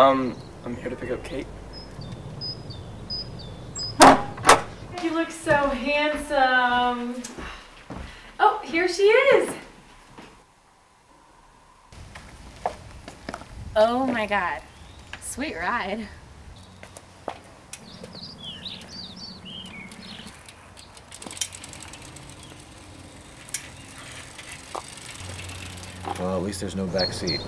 Um, I'm here to pick up Kate. You look so handsome. Oh, here she is. Oh my god. Sweet ride. Well, at least there's no back seat.